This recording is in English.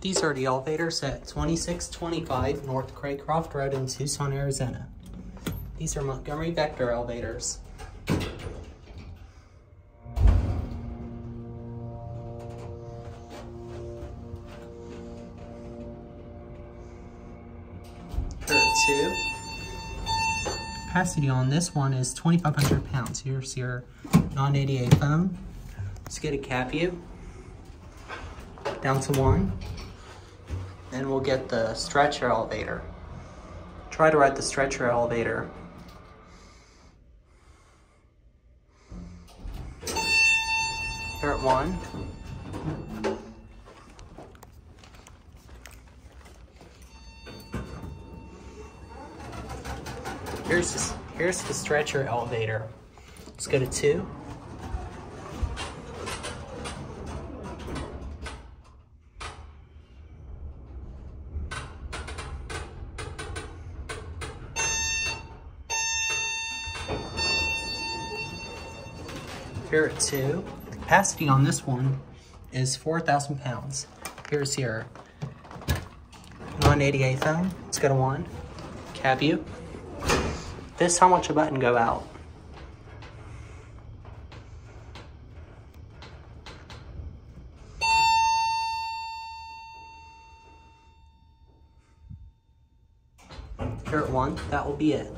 These are the elevators at 2625 North Craycroft Road in Tucson, Arizona. These are Montgomery Vector elevators. two. Capacity on this one is 2,500 pounds. Here's your non-ADA foam. Let's get a cab view. Down to one. Then we'll get the stretcher elevator. Try to ride the stretcher elevator. Here at one. Here's the, here's the stretcher elevator. Let's go to two. Here at two. The capacity on this one is 4,000 pounds. Here's your non-ADA phone. Let's go to one. Cab view. This, how much a button go out? Here at one, that will be it.